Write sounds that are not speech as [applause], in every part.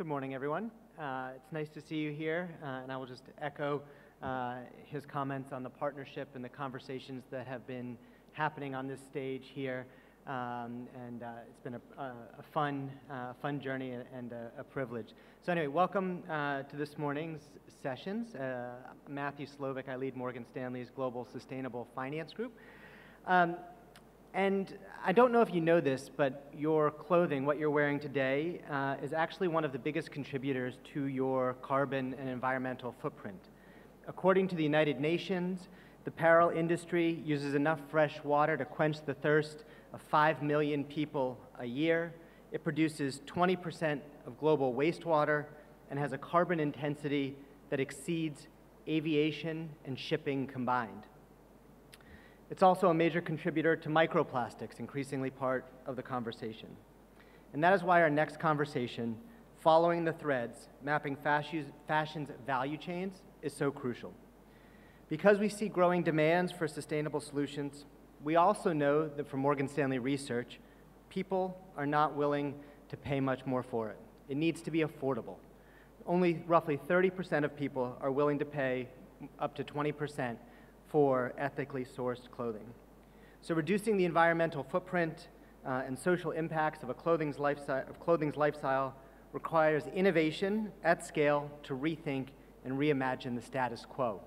Good morning, everyone. Uh, it's nice to see you here, uh, and I will just echo uh, his comments on the partnership and the conversations that have been happening on this stage here. Um, and uh, it's been a, a, fun, uh, fun journey and a, a, privilege. So anyway, welcome uh, to this morning's sessions. Matthew Slovik, I lead Morgan Stanley's Global Sustainable Finance Group. Um, and I don't know if you know this, but your clothing, what you're wearing today, uh, is actually one of the biggest contributors to your carbon and environmental footprint. According to the United Nations, the apparel industry uses enough fresh water to quench the thirst of 5 million people a year. It produces 20% of global wastewater and has a carbon intensity that exceeds aviation and shipping combined. It's also a major contributor to microplastics, increasingly part of the conversation. And that is why our next conversation, following the threads, mapping fashion's value chains, is so crucial. Because we see growing demands for sustainable solutions, we also know that from Morgan Stanley research, people are not willing to pay much more for it. It needs to be affordable. Only roughly 30% of people are willing to pay up to 20% for ethically sourced clothing. So reducing the environmental footprint uh, and social impacts of a clothing's lifestyle, of clothing's lifestyle requires innovation at scale to rethink and reimagine the status quo.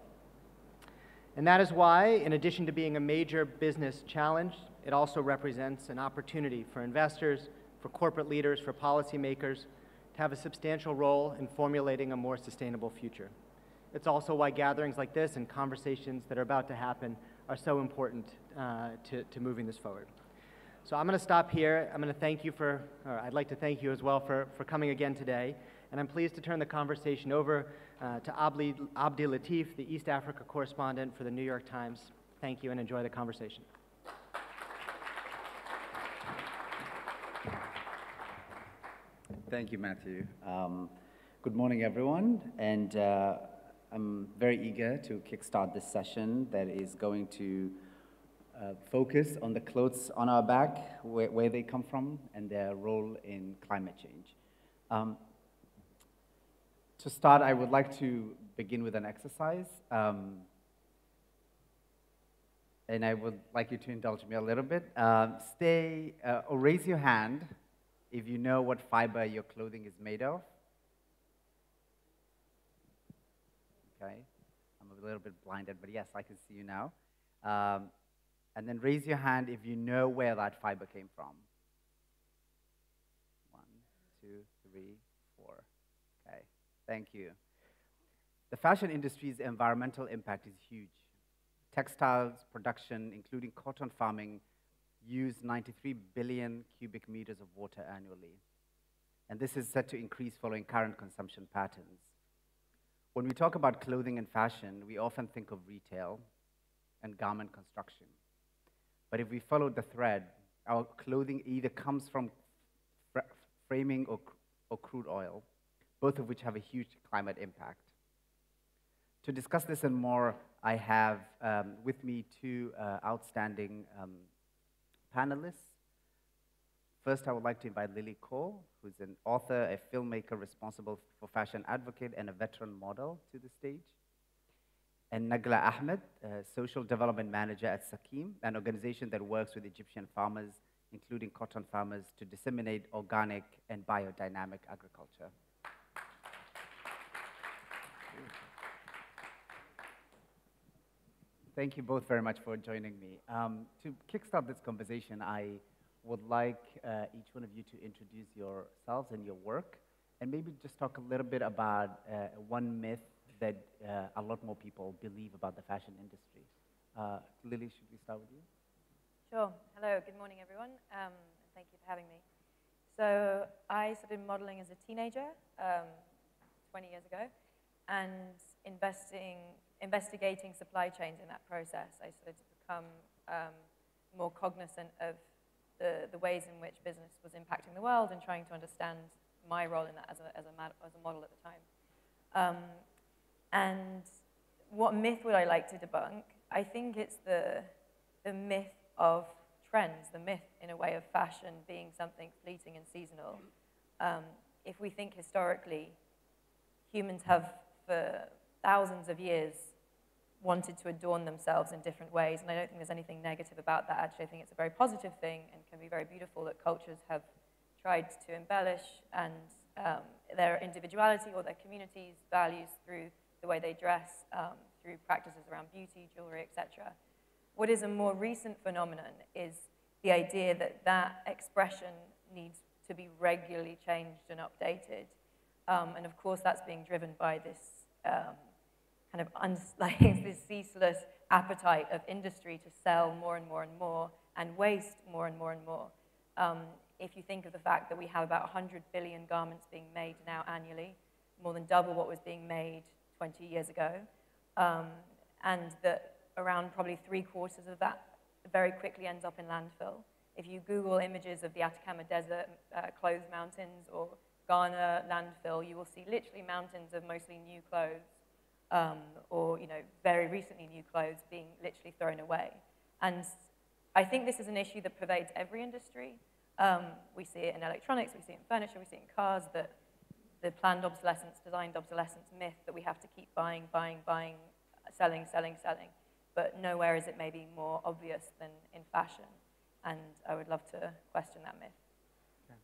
And that is why, in addition to being a major business challenge, it also represents an opportunity for investors, for corporate leaders, for policymakers to have a substantial role in formulating a more sustainable future. It's also why gatherings like this and conversations that are about to happen are so important uh, to, to moving this forward. So I'm going to stop here. I'm going to thank you for, or I'd like to thank you as well for, for coming again today. And I'm pleased to turn the conversation over uh, to Abdi, Abdi Latif, the East Africa correspondent for the New York Times. Thank you and enjoy the conversation. Thank you, Matthew. Um, good morning, everyone. And uh, I'm very eager to kickstart this session that is going to uh, focus on the clothes on our back, where, where, they come from, and their role in climate change. Um, to start, I would like to begin with an exercise. Um, and I would like you to indulge me a little bit. Um, stay, uh, or raise your hand if you know what fiber your clothing is made of. Okay? I'm a little bit blinded, but yes, I can see you now. Um, and then raise your hand if you know where that fiber came from. One, two, three, four. Okay, thank you. The fashion industry's environmental impact is huge. Textiles production, including cotton farming, use 93 billion cubic meters of water annually. And this is set to increase following current consumption patterns. When we talk about clothing and fashion, we often think of retail and garment construction. But if we follow the thread, our clothing either comes from framing or, or crude oil, both of which have a huge climate impact. To discuss this and more, I have um, with me two uh, outstanding um, panelists. First, I would like to invite Lily Cole, who's an author, a filmmaker responsible for fashion advocate, and a veteran model to the stage. And Naglaa Ahmed, social development manager at SEKEM, an organization that works with Egyptian farmers, including cotton farmers, to disseminate organic and biodynamic agriculture. Thank you both very much for joining me. Um, to kickstart this conversation, I would like uh, each one of you to introduce yourselves and your work, and maybe just talk a little bit about uh, one myth that uh, a lot more people believe about the fashion industry. Uh, Lily, should we start with you? Sure. Hello. Good morning, everyone. Um, thank you for having me. So I started modeling as a teenager um, 20 years ago, and investing, investigating supply chains in that process, I started to become um, more cognizant of the, the ways in which business was impacting the world and trying to understand my role in that as a, as a, as a model at the time. Um, and what myth would I like to debunk? I think it's the, the myth of trends, the myth, in a way, of fashion being something fleeting and seasonal. Um, if we think historically, humans have for thousands of years wanted to adorn themselves in different ways, and I don't think there's anything negative about that. Actually, I think it's a very positive thing and can be very beautiful that cultures have tried to embellish and um, their individuality or their community's values through the way they dress, um, through practices around beauty, jewelry, etc. What is a more recent phenomenon is the idea that that expression needs to be regularly changed and updated. Um, and of course, that's being driven by this um, kind of [laughs] like this ceaseless appetite of industry to sell more and more and more and waste more and more and more. Um, if you think of the fact that we have about 100 billion garments being made now annually, more than double what was being made 20 years ago, um, and that around probably three quarters of that very quickly ends up in landfill. If you Google images of the Atacama Desert, uh, clothes mountains, or Ghana landfill, you will see literally mountains of mostly new clothes, um, or you know, very recently new clothes being literally thrown away. And I think this is an issue that pervades every industry. Um, we see it in electronics, we see it in furniture, we see it in cars, that the planned obsolescence, designed obsolescence myth that we have to keep buying, buying, buying, selling, selling, selling. But nowhere is it maybe more obvious than in fashion. And I would love to question that myth. Okay.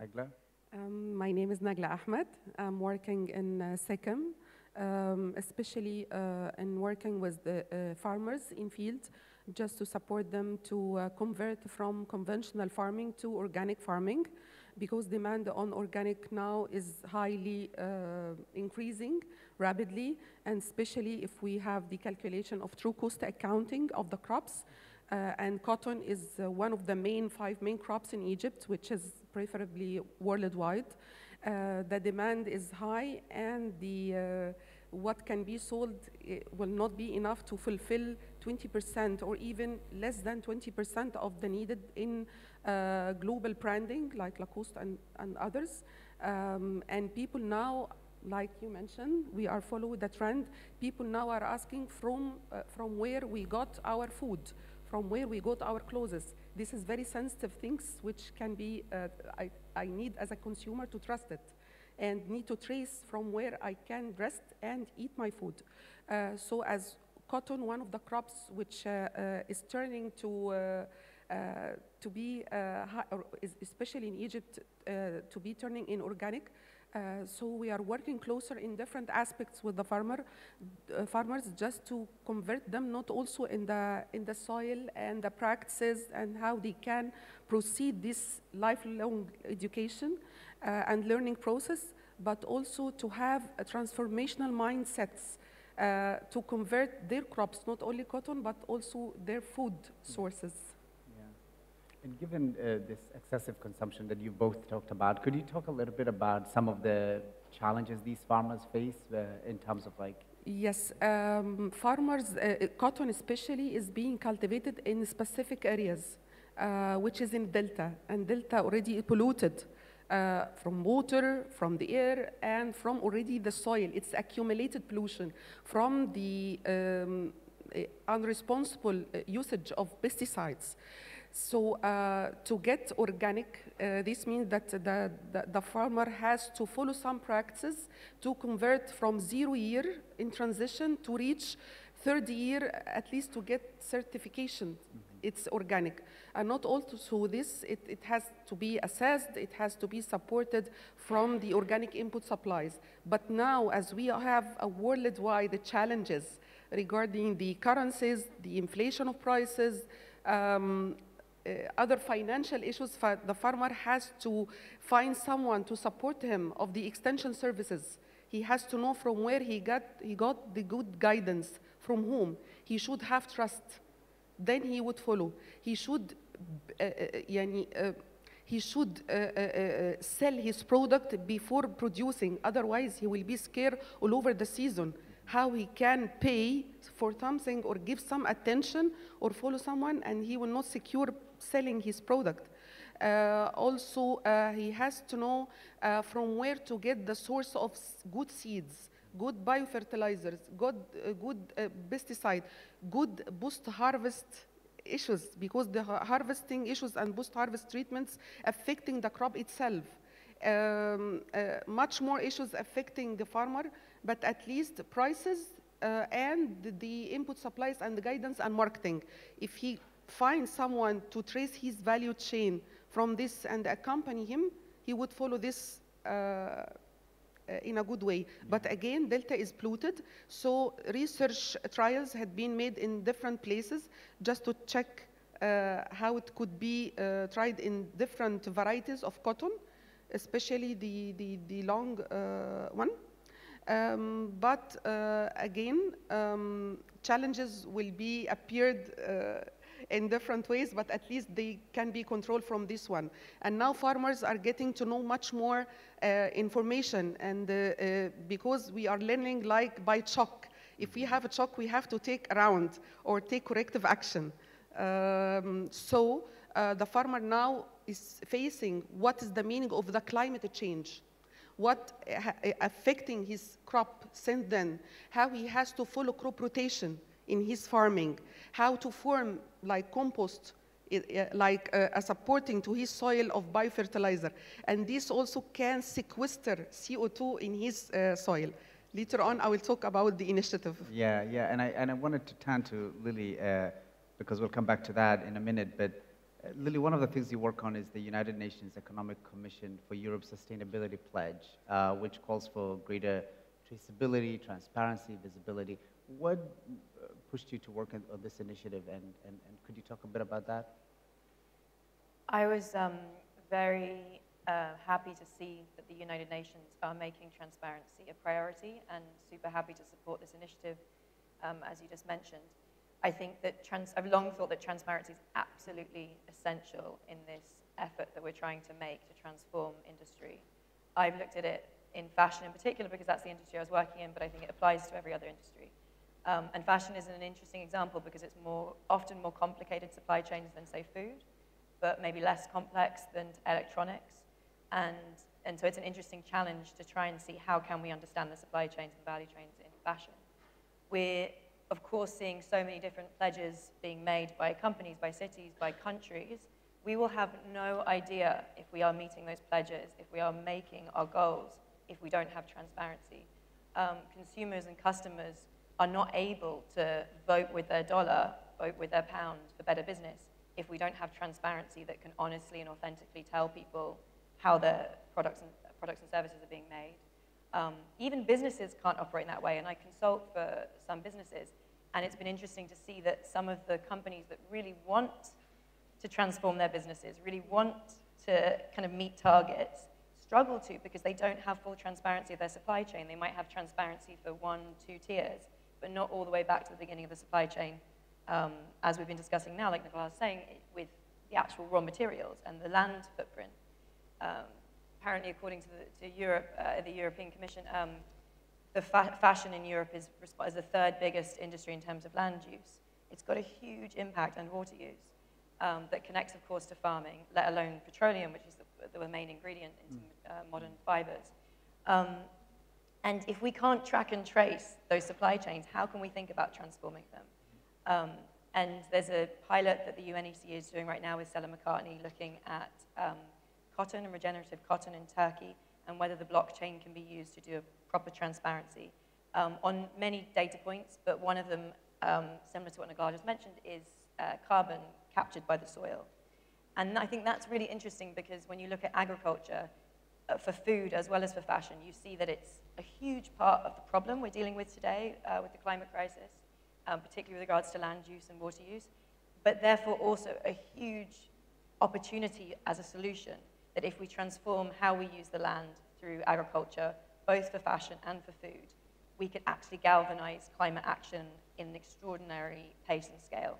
Naglaa? Um, my name is Naglaa Ahmed. I'm working in uh, SEKEM, um, especially uh, in working with the uh, farmers in field just to support them to uh, convert from conventional farming to organic farming because demand on organic now is highly increasing rapidly and especially if we have the calculation of true cost accounting of the crops uh, and cotton is uh, one of the main five main crops in Egypt which is preferably worldwide. Uh, the demand is high and the uh, what can be sold will not be enough to fulfill 20% or even less than 20% of the needed in uh, global branding like Lacoste and, and others. Um, and people now, like you mentioned, we are following the trend. People now are asking from, uh, from where we got our food, from where we got our clothes. This is very sensitive things which can be, uh, I, I need as a consumer to trust it and need to trace from where I can rest and eat my food. Uh, so as cotton, one of the crops which uh, uh, is turning to uh, to be, especially in Egypt, to be turning in organic. Uh, so we are working closer in different aspects with the farmer, uh, farmers just to convert them not also in the, in the soil and the practices and how they can proceed this lifelong education uh, and learning process, but also to have a transformational mindsets uh, to convert their crops, not only cotton, but also their food sources. And given uh, this excessive consumption that you both talked about, could you talk a little bit about some of the challenges these farmers face uh, in terms of like Yes, um, farmers, uh, cotton especially, is being cultivated in specific areas, uh, which is in Delta, and Delta already polluted uh, from water, from the air, and from already the soil. It's accumulated pollution from the um, eh, unresponsible uh, usage of pesticides. So uh, to get organic, uh, this means that the, the, the, farmer has to follow some practices to convert from zero year in transition to reach third year at least to get certification. Mm -hmm. It's organic. And not also this, it, it has to be assessed, it has to be supported from the organic input supplies. But now, as we have a worldwide challenges regarding the currencies, the inflation of prices, um, uh, other financial issues, the farmer has to find someone to support him of the extension services. He has to know from where he got, he got the good guidance, from whom. He should have trust. Then he would follow. He should, uh, uh, uh he should uh, uh, sell his product before producing. Otherwise, he will be scared all over the season how he can pay for something or give some attention or follow someone and he will not secure selling his product uh, also uh, he has to know uh, from where to get the source of good seeds good biofertilizers good, good pesticide good post harvest issues because the harvesting issues and post-harvest treatments affecting the crop itself. um, uh, much more issues affecting the farmer, but at least prices uh, and the input supplies and the guidance and marketing. If he finds someone to trace his value chain from this and accompany him, he would follow this uh, uh, in a good way. But again, Delta is polluted, so research trials had been made in different places just to check uh, how it could be uh, tried in different varieties of cotton, especially the, the, the long uh, one. Um, but uh, again, um, challenges will be appeared uh, in different ways, but at least they can be controlled from this one. And now farmers are getting to know much more uh, information, and uh, uh, because we are learning like by chalk. If we have a chalk, we have to take around or take corrective action. Um, so uh, the farmer now is facing what is the meaning of the climate change what uh, affecting his crop since then, how he has to follow crop rotation in his farming, how to form like compost, like uh, a supporting to his soil of biofertilizer. And this also can sequester CO2 in his uh, soil. Later on, I will talk about the initiative. Yeah, yeah, and I, and I wanted to turn to Lily, uh, because we'll come back to that in a minute, but uh, Lily, one of the things you work on is the United Nations Economic Commission for Europe's Sustainability Pledge, uh, which calls for greater traceability, transparency, visibility. What pushed you to work on, on this initiative, and, and, and could you talk a bit about that? I was um, very uh, happy to see that the United Nations are making transparency a priority and super happy to support this initiative, um, as you just mentioned. I think that I've long thought that transparency is absolutely essential in this effort that we're trying to make to transform industry. I've looked at it in fashion in particular because that's the industry I was working in, but I think it applies to every other industry. Um, and fashion is an interesting example because it's more, often more complicated supply chains than, say, food but maybe less complex than electronics. And, and so it's an interesting challenge to try and see how can we understand the supply chains and value chains in fashion. We're, of course, seeing so many different pledges being made by companies, by cities, by countries. We will have no idea if we are meeting those pledges, if we are making our goals, if we don't have transparency. Um, consumers and customers are not able to vote with their dollar, vote with their pound for better business if we don't have transparency that can honestly and authentically tell people how their products and, products and services are being made. Um, even businesses can't operate in that way, and I consult for some businesses, and it's been interesting to see that some of the companies that really want to transform their businesses, really want to kind of meet targets, struggle to because they don't have full transparency of their supply chain. They might have transparency for one, two tiers, but not all the way back to the beginning of the supply chain um, as we've been discussing now, like Naglaa was saying, with the actual raw materials and the land footprint. Um, apparently, according to, the, to Europe, uh, the European Commission, um, the fa fashion in Europe is, is the third biggest industry in terms of land use. It's got a huge impact on water use um, that connects, of course, to farming, let alone petroleum, which is the, the main ingredient into uh, modern fibers. And if we can't track and trace those supply chains, how can we think about transforming them? Um, and there's a pilot that the UNEC is doing right now with Stella McCartney looking at um, cotton and regenerative cotton in Turkey and whether the blockchain can be used to do a proper transparency um, on many data points, but one of them, um, similar to what Naglaa just mentioned, is uh, carbon captured by the soil. And I think that's really interesting because when you look at agriculture, for food as well as for fashion, you see that it's a huge part of the problem we're dealing with today uh, with the climate crisis um, particularly with regards to land use and water use, but therefore also a huge opportunity as a solution that if we transform how we use the land through agriculture, both for fashion and for food, we could actually galvanize climate action in an extraordinary pace and scale.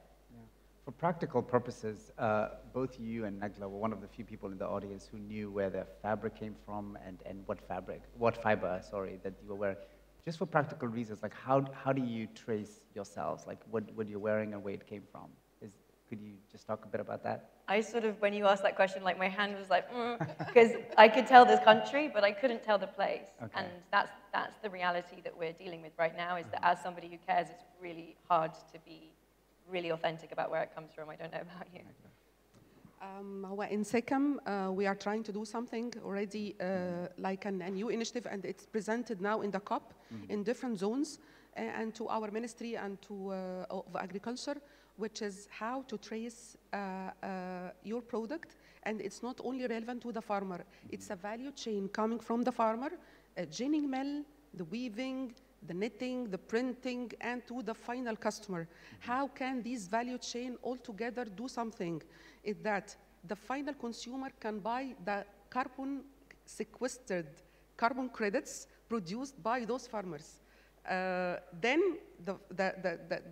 For practical purposes, uh, both you and Naglaa were one of the few people in the audience who knew where the fabric came from and, and what fabric, what fiber, sorry, that you were wearing. Just for practical reasons, like how, how do you trace yourselves, like what, what you're wearing and where it came from? Is, could you just talk a bit about that? I sort of, when you asked that question, like my hand was like, because mm, I could tell the country, but I couldn't tell the place. Okay. And that's, that's the reality that we're dealing with right now, is that as somebody who cares, it's really hard to be really authentic about where it comes from. I don't know about you. Um, هو in SEKEM, uh, we are trying to do something already uh, like an, a new initiative, and it's presented now in the COP in different zones, uh, and to our ministry and to uh, of agriculture, which is how to trace uh, uh, your product, and it's not only relevant to the farmer. It's a value chain coming from the farmer, a ginning mill, the weaving, the knitting, the printing, and to the final customer. How can these value chain all together do something? Is that the final consumer can buy the carbon sequestered carbon credits produced by those farmers. Uh, then the, the,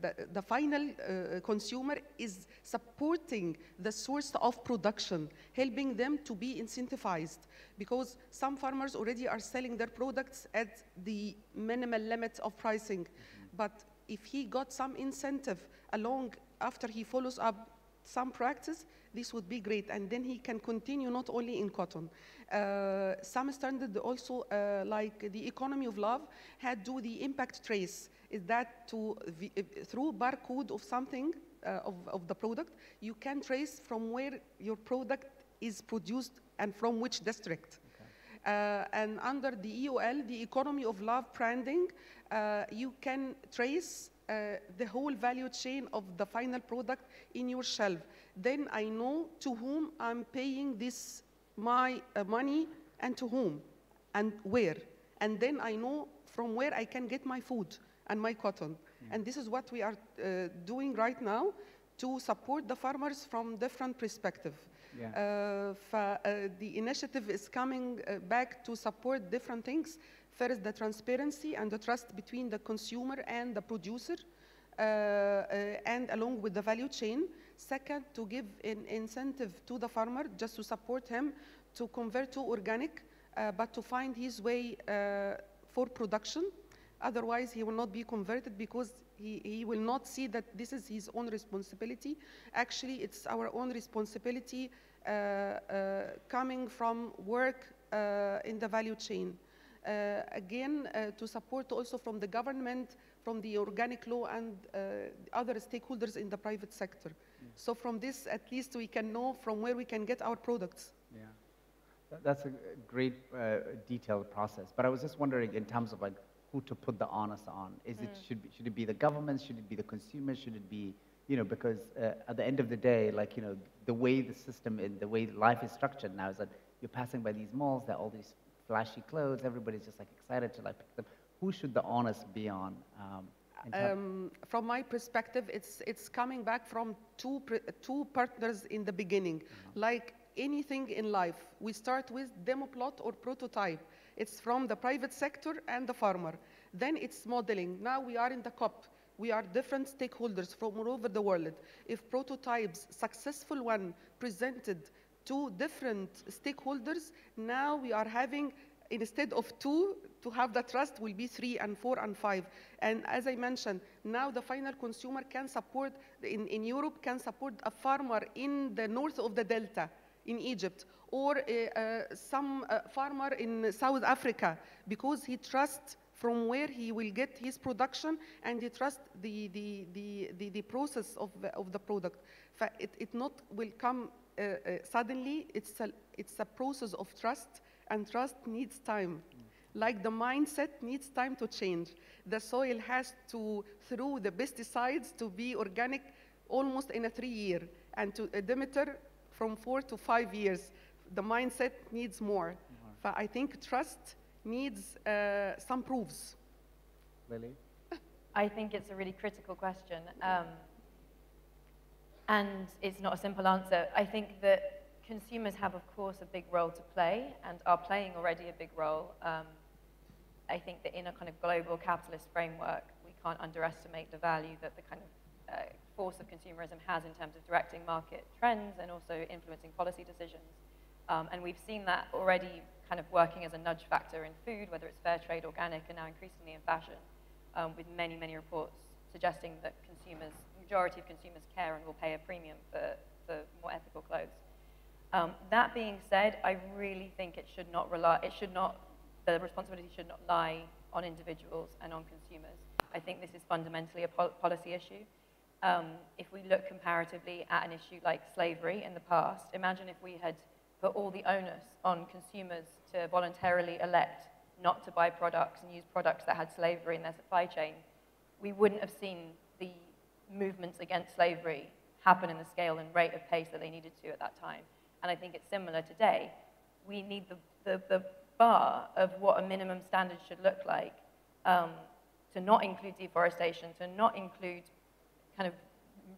the, the, final uh, consumer is supporting the source of production, helping them to be incentivized. Because some farmers already are selling their products at the minimal limit of pricing. But if he got some incentive along after he follows up some practice, this would be great. And then he can continue not only in cotton. Uh, some standard also, uh, like the economy of love, had do the impact trace. Is that to, uh, through barcode of something, uh, of, of the product, you can trace from where your product is produced and from which district. Uh, and under the EOL, the economy of love branding, uh, you can trace the whole value chain of the final product in your shelf. Then I know to whom I'm paying this my uh, money and to whom and where. And then I know from where I can get my food and my cotton. And this is what we are uh, doing right now to support the farmers from different perspective. Yeah. Uh, uh, the initiative is coming uh, back to support different things. First, the transparency and the trust between the consumer and the producer, uh, uh, and along with the value chain. Second, to give an incentive to the farmer just to support him to convert to organic, uh, but to find his way uh, for production. Otherwise, he will not be converted because he, he will not see that this is his own responsibility. Actually, it's our own responsibility uh, uh, coming from work in the value chain. Uh, again, uh, to support also from the government, from the organic law and uh, other stakeholders in the private sector. So from this, at least we can know from where we can get our products. Yeah. That's a great uh, detailed process. But I was just wondering in terms of like who to put the onus on. Is it, should, be- should it be the government? Should it be the consumer? Should it be, you know, because uh, at the end of the day, like, you know, the way the system and the way life is structured now is that you're passing by these malls, there are all these flashy clothes, everybody's just like excited to like pick them. Who should the onus be on? Um, Um, from my perspective, it's, it's coming back from two, two partners in the beginning. Like anything in life, we start with demo plot or prototype. It's from the private sector and the farmer. Then it's modeling. Now we are in the COP. We are different stakeholders from all over the world. If prototypes, successful one, presented to different stakeholders, now we are having instead of two to have the trust will be three and four and five. And as i mentioned now the final consumer can support in, in europe can support a farmer in the north of the delta in egypt or uh, uh, some uh, farmer in south africa because he trusts from where he will get his production and he trusts the, the, the, the, the process of the, of the product. It, it not will come suddenly it's a, it's a process of trust and trust needs time. Like the mindset needs time to change. The soil has to, through the pesticides, to be organic almost in a three year, and to a Demeter from four to five years. The mindset needs more. But I think trust needs uh, some proofs. Lily? I think it's a really critical question. Um, and it's not a simple answer. I think that consumers have, of course, a big role to play and are playing already a big role. Um, I think that in a kind of global capitalist framework, we can't underestimate the value that the kind of uh, force of consumerism has in terms of directing market trends and also influencing policy decisions. Um, and we've seen that already kind of working as a nudge factor in food, whether it's fair trade, organic, and now increasingly in fashion, um, with many, many reports suggesting that consumers, majority of consumers care and will pay a premium for, for more ethical clothes. Um, that being said, I really think it should not rely, it should not, the responsibility should not lie on individuals and on consumers. I think this is fundamentally a pol- policy issue. um, if we look comparatively at an issue like slavery in the past, imagine if we had put all the onus on consumers to voluntarily elect not to buy products and use products that had slavery in their supply chain, we wouldn't have seen movements against slavery happen in the scale and rate of pace that they needed to at that time. And I think it's similar today. We need the, the, the bar of what a minimum standard should look like um, to not include deforestation, to not include kind of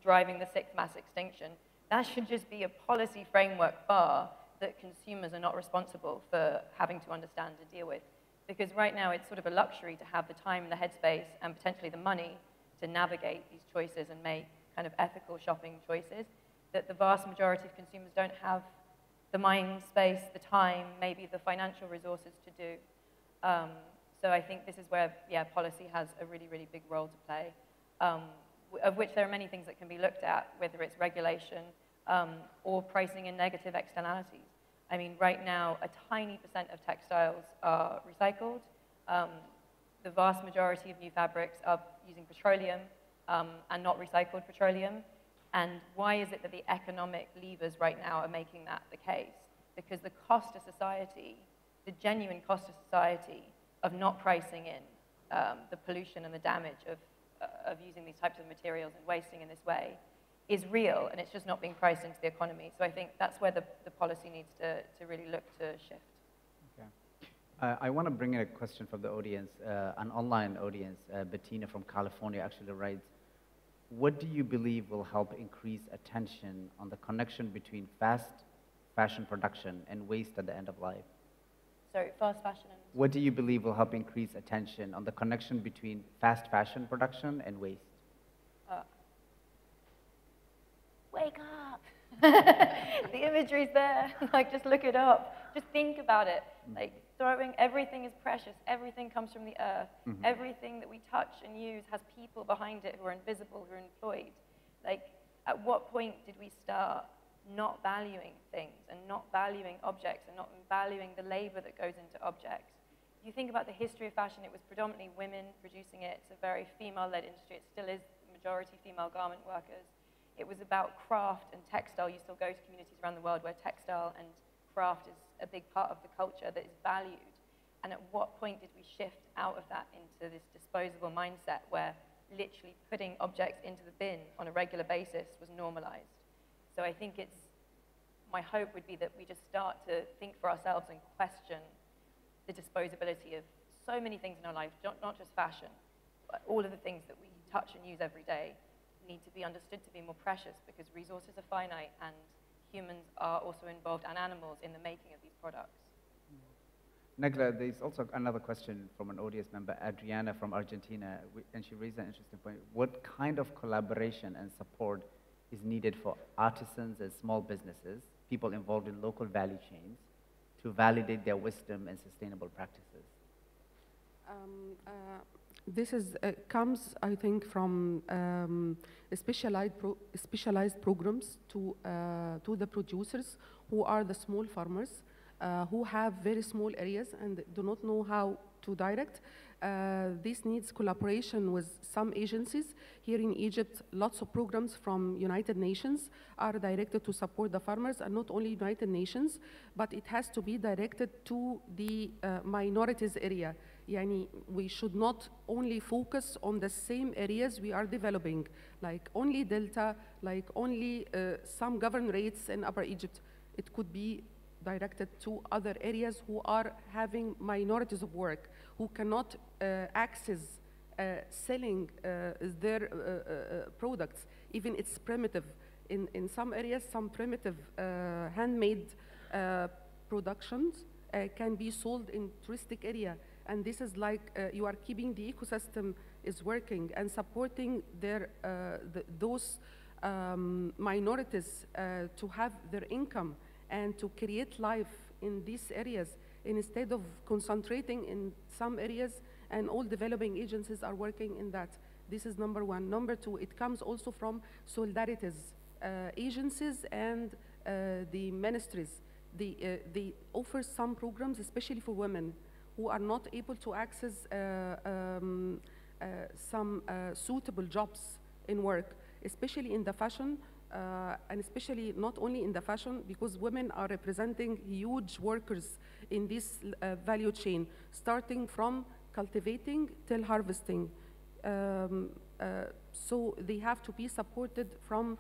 driving the sixth mass extinction. That should just be a policy framework bar that consumers are not responsible for having to understand and deal with. Because right now it's sort of a luxury to have the time, and the headspace, and potentially the money to navigate these choices and make kind of ethical shopping choices that the vast majority of consumers don't have the mind space, the time, maybe the financial resources to do. Um, so I think this is where, yeah, policy has a really, really big role to play, um, of which there are many things that can be looked at, whether it's regulation um, or pricing in negative externalities. I mean, right now, a tiny percent of textiles are recycled. The vast majority of new fabrics are using petroleum um, and not recycled petroleum. And why is it that the economic levers right now are making that the case? Because the cost to society, the genuine cost to society of not pricing in um, the pollution and the damage of, uh, of using these types of materials and wasting in this way is real, and it's just not being priced into the economy. So I think that's where the, the policy needs to, to really look to shift. Uh, I want to bring in a question from the audience, uh, an online audience. Uh, Bettina from California actually writes, what do you believe will help increase attention on the connection between fast fashion production and waste at the end of life? Sorry, fast fashion and... What do you believe will help increase attention on the connection between fast fashion production and waste? Uh, wake up! [laughs] [laughs] the imagery's there. [laughs] like, just look it up. Just think about it. Mm. Like, throwing everything is precious. Everything comes from the earth. Mm-hmm. Everything that we touch and use has people behind it who are invisible, who are employed. Like, at what point did we start not valuing things and not valuing objects and not valuing the labor that goes into objects? If you think about the history of fashion, it was predominantly women producing it. It's a very female-led industry. It still is majority female garment workers. It was about craft and textile. You still go to communities around the world where textile and craft is a big part of the culture that is valued. And at what point did we shift out of that into this disposable mindset where literally putting objects into the bin on a regular basis was normalized? So I think it's, my hope would be that we just start to think for ourselves and question the disposability of so many things in our life, not, not just fashion, but all of the things that we touch and use every day need to be understood to be more precious because resources are finite and humans are also involved and animals in the making of these products. Naglaa, there's also another question from an audience member, Adriana from Argentina, and she raised an interesting point. What kind of collaboration and support is needed for artisans and small businesses, people involved in local value chains, to validate their wisdom and sustainable practices? Um, uh, this is, uh, comes, I think, from um, specialized, pro specialized programs to, uh, to the producers who are the small farmers uh, who have very small areas and do not know how to direct. Uh, this needs collaboration with some agencies. Here in Egypt, lots of programs from United Nations are directed to support the farmers, and not only United Nations, but it has to be directed to the uh, minorities area. We should not only focus on the same areas we are developing, like only Delta, like only uh, some governorates in Upper Egypt. It could be directed to other areas who are having minorities of work, who cannot uh, access uh, selling uh, their uh, uh, products, even it's primitive. In, in some areas, some primitive handmade productions can be sold in touristic area and this is like uh, you are keeping the ecosystem is working and supporting their, uh, those um, minorities uh, to have their income and to create life in these areas instead of concentrating in some areas and all developing agencies are working in that. This is number one. Number two, it comes also from solidarities, uh, agencies and uh, the ministries. They, uh, they offer some programs, especially for women, who are not able to access uh, um, uh, some uh, suitable jobs in work. especially in the fashion, uh, and especially not only in the fashion, because women are representing huge workers in this uh, value chain, starting from cultivating till harvesting. Um, uh, so they have to be supported from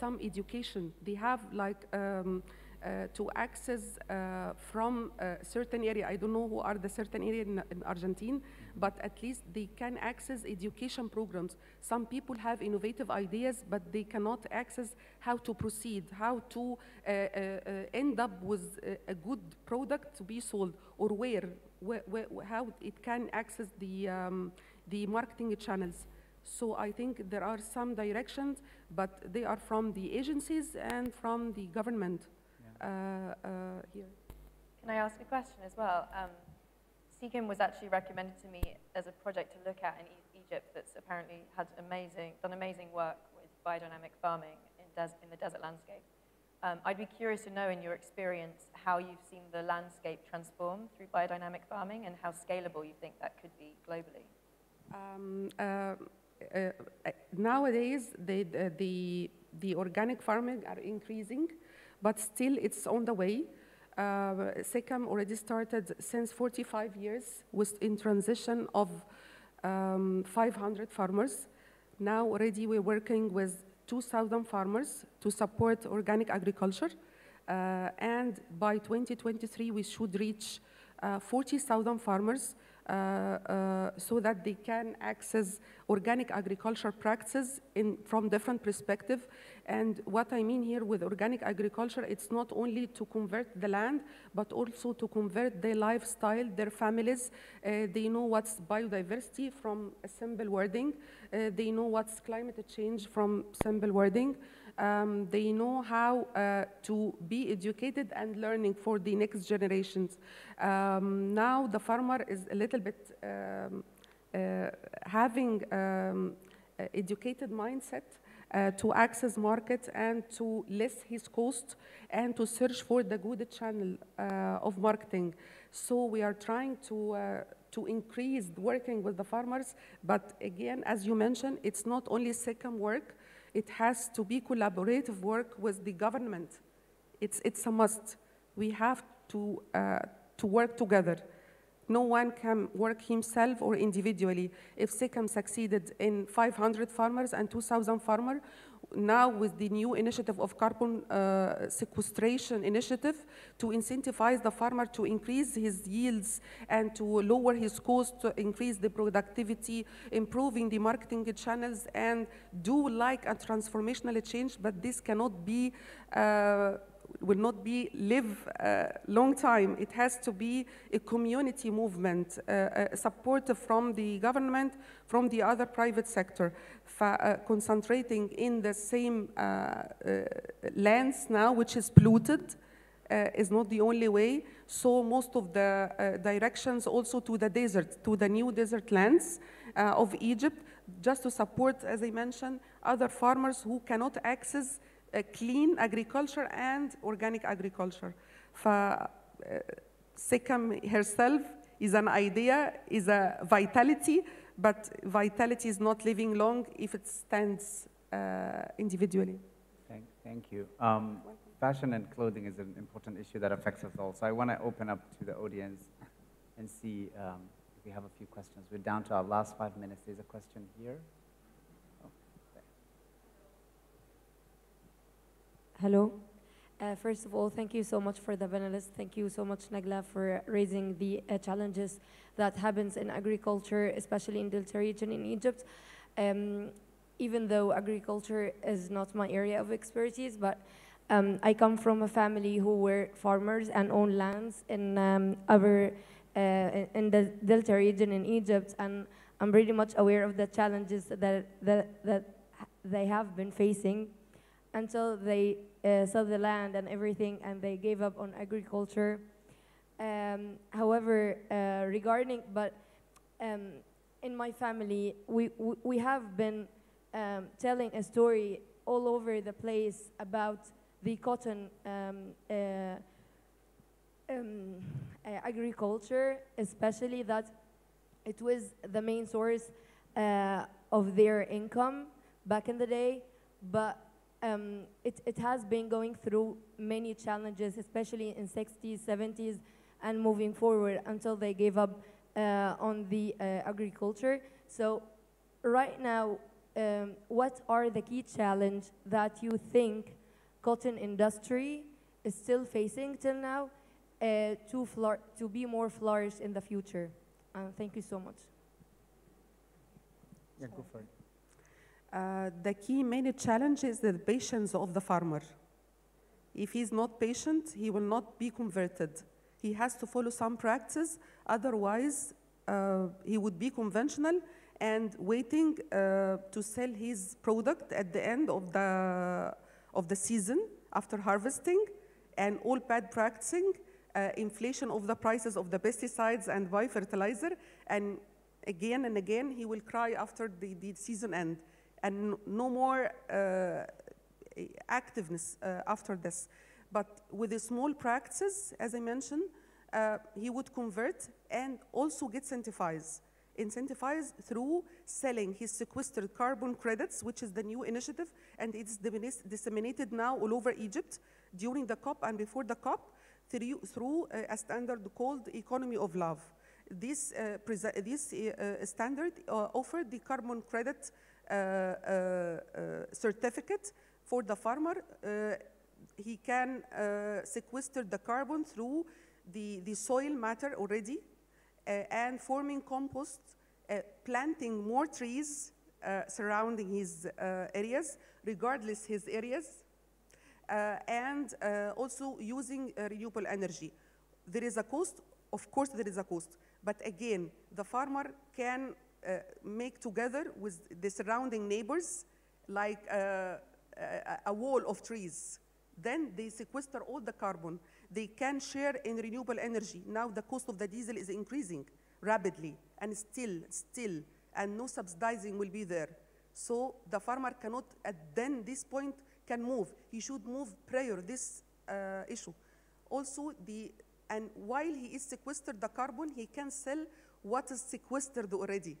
some education. They have like um, uh, to access uh, from a certain area. I don't know who are the certain area in, in but at least they can access education programs. Some people have innovative ideas, but they cannot access how to proceed, how to uh, uh, uh, end up with a, good product to be sold, or where, where, where how it can access the, um, the marketing channels. So I think there are some directions, but they are from the agencies and from the government uh, uh, here. Can I ask a question as well? Um, was actually recommended to me as a project to look at in e Egypt that's apparently had amazing, done amazing work with biodynamic farming in, in the desert landscape. Um, I'd be curious to know in your experience how you've seen the landscape transform through biodynamic farming and how scalable you think that could be globally. Um, uh, uh, nowadays, the, the, the organic farming are increasing, but still it's on the way. Uh, SEKEM already started since 45 years with in transition of um, 500 farmers. Now already we're working with 2,000 farmers to support organic agriculture. Uh, and by 2023, we should reach uh, 40,000 farmers so that they can access organic agriculture practices in, from different perspective. And what I mean here with organic agriculture, it's not only to convert the land, but also to convert their lifestyle, their families. Uh, they know what's biodiversity from a simple wording. Uh, they know what's climate change from simple wording. Um, they know how uh, to be educated and learning for the next generations. Um, now the farmer is a little bit um, uh, having um, educated mindset uh, to access markets and to less his cost and to search for the good channel uh, of marketing. So we are trying to uh, to increase working with the farmers, but again, as you mentioned, it's not only SEKEM work, it has to be collaborative work with the government. It's, it's a must. We have to, uh, to work together. No one can work himself or individually. If SEKEM succeeded in 500 farmers and 2,000 farmers, now with the new initiative of carbon uh, sequestration initiative to incentivize the farmer to increase his yields and to lower his cost, to increase the productivity, improving the marketing channels and do like a transformational change, but this cannot be uh, will not be live a long time. It has to be a community movement, uh, uh, support from the government, from the other private sector, uh, concentrating in the same uh, uh, lands now, which is polluted, uh, is not the only way. So most of the directions also to the desert, to the new desert lands of Egypt, just to support, as I mentioned, other farmers who cannot access clean agriculture and organic agriculture. SEKEM herself is an idea, is a vitality, but vitality is not living long if it stands uh, individually. Thank, thank you. Um, fashion and clothing is an important issue that affects us all. So I want to open up to the audience and see um, if we have a few questions. We're down to our last five minutes. There's a question here. Hello. Uh, first of all, thank you so much for the panelists. Thank you so much, Naglaa, for raising the uh, challenges that happens in agriculture, especially in Delta region in Egypt. Um, even though agriculture is not my area of expertise, but um, I come from a family who were farmers and own lands in um, our uh, in the Delta region in Egypt, and I'm pretty much aware of the challenges that that, that they have been facing until they uh, sell the land and everything, and they gave up on agriculture. Um, however, uh, regarding, but um, in my family, we, we, we have been um, telling a story all over the place about the cotton um, uh, um, uh, agriculture, especially that it was the main source uh, of their income back in the day but um, it, it has been going through many challenges, especially in 60s, 70s, and moving forward until they gave up uh, on the uh, agriculture. So right now, um, what are the key challenge that you think cotton industry is still facing till now uh, to, to be more flourished in the future? Uh, thank you so much. Yeah, go for it. Uh, the key main challenge is the patience of the farmer. If he's not patient, he will not be converted. He has to follow some practice, otherwise, uh, he would be conventional and waiting uh, to sell his product at the end of the, of the season after harvesting, and all bad practicing, uh, inflation of the prices of the pesticides and biofertilizer, and again and again he will cry after the, the season end and no more uh, activeness uh, after this. But with the small practices, as I mentioned, uh, he would convert and also get incentivized. Incentivized through selling his sequestered carbon credits, which is the new initiative, and it's disseminated- now all over Egypt during the COP and before the COP through, through uh, a standard called economy of love. This, uh, this uh, standard offered the carbon credit certificate for the farmer. Uh, he can uh, sequester the carbon through the, the soil matter already uh, and forming compost, uh, planting more trees uh, surrounding his uh, areas, regardless his areas, uh, and uh, also using uh, renewable energy. There is a cost, of course there is a cost, but again, the farmer can uh, make together with the surrounding neighbors like uh, a, a wall of trees. Then they sequester all the carbon. They can share in renewable energy. Now the cost of the diesel is increasing rapidly, and still, still, and no subsidizing will be there. So the farmer cannot, at then this point, can move. He should move prior this uh, issue. Also, the and while he is sequestered the carbon, he can sell what is sequestered already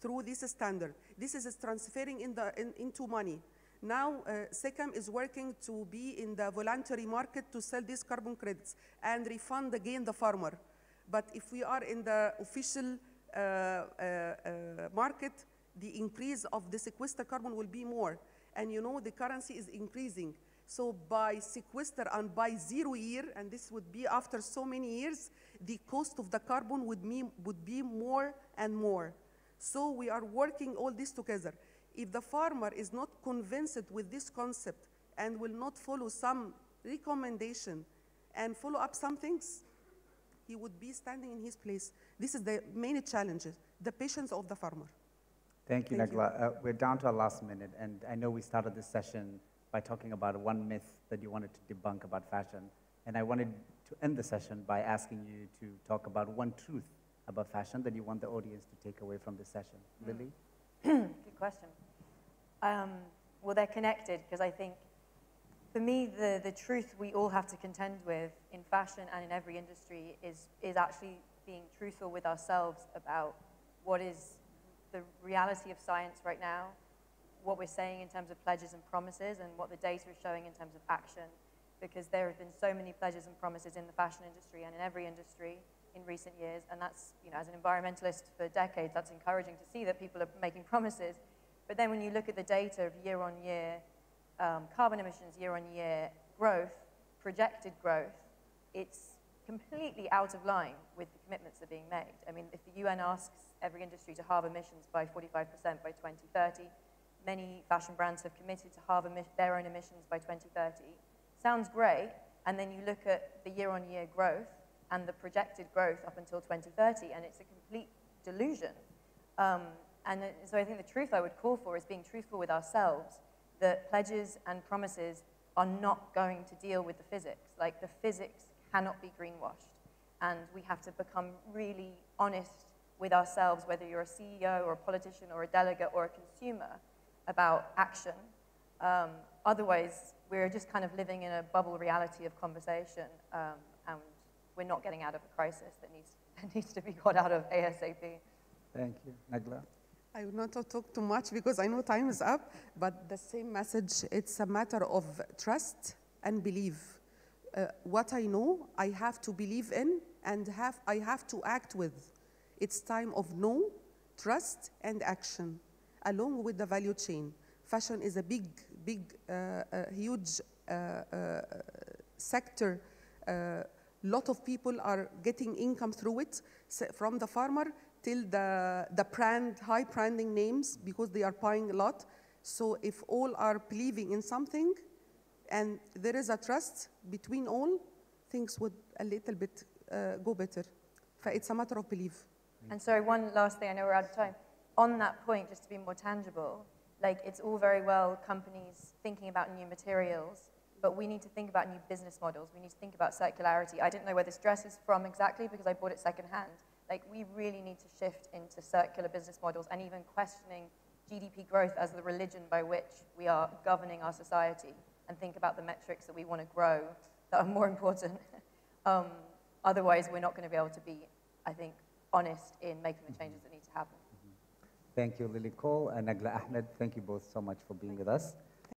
through this standard. This is transferring in the, in, into money. Now, uh, SEKEM is working to be in the voluntary market to sell these carbon credits and refund again the farmer. But if we are in the official uh, uh, uh, market, the increase of the sequester carbon will be more. And you know, the currency is increasing. So by sequester and by zero year, and this would be after so many years, the cost of the carbon would, would be more and more. So we are working all this together. If the farmer is not convinced with this concept and will not follow some recommendation and follow up some things, he would be standing in his place. This is the main challenge, the patience of the farmer. Thank you, Thank you. Naglaa. Uh, we're down to our last minute, and I know we started this session by talking about one myth that you wanted to debunk about fashion. And I wanted to end the session by asking you to talk about one truth about fashion that you want the audience to take away from this session. Lily? [clears throat] Good question. Um, well, they're connected because I think, for me, the, the truth we all have to contend with in fashion and in every industry is, is actually being truthful with ourselves about what is the reality of science right now, what we're saying in terms of pledges and promises, and what the data is showing in terms of action. Because there have been so many pledges and promises in the fashion industry and in every industry in recent years, and that's, you know, as an environmentalist for decades, that's encouraging to see that people are making promises. But then when you look at the data of year on year um, carbon emissions, year on year growth, projected growth, it's completely out of line with the commitments that are being made. I mean, if the UN asks every industry to halve emissions by 45% by 2030, many fashion brands have committed to halve their own emissions by 2030. Sounds great, and then you look at the year on year growth and the projected growth up until 2030, and it's a complete delusion. Um, and so I think the truth I would call for is being truthful with ourselves that pledges and promises are not going to deal with the physics. Like the physics cannot be greenwashed. And we have to become really honest with ourselves, whether you're a CEO or a politician or a delegate or a consumer, about action. Um, otherwise, we're just kind of living in a bubble reality of conversation, um, and we're not getting out of a crisis that needs, [laughs] that needs to be got out of ASAP. Thank you. Naglaa? I will not talk too much because I know time is up, but the same message, it's a matter of trust and belief. Uh, what I know, I have to believe in and have, I have to act with. It's time of know, trust, and action, along with the value chain. Fashion is a big, big, uh, uh, huge uh, uh, sector. Lot of people are getting income through it, from the farmer till the, the brand, high branding names, because they are buying a lot. So if all are believing in something, and there is a trust between all, things would a little bit uh, go better. It's a matter of belief. And sorry, one last thing, I know we're out of time. On that point, just to be more tangible, like it's all very well companies thinking about new materials, but we need to think about new business models. We need to think about circularity. I didn't know where this dress is from exactly because I bought it secondhand. Like we really need to shift into circular business models and even questioning GDP growth as the religion by which we are governing our society and think about the metrics that we want to grow that are more important. [laughs] um, otherwise, we're not going to be able to be, I think, honest in making the changes that need to happen. Thank you, Lily Cole and Naglaa Ahmed. Thank you both so much for being with us.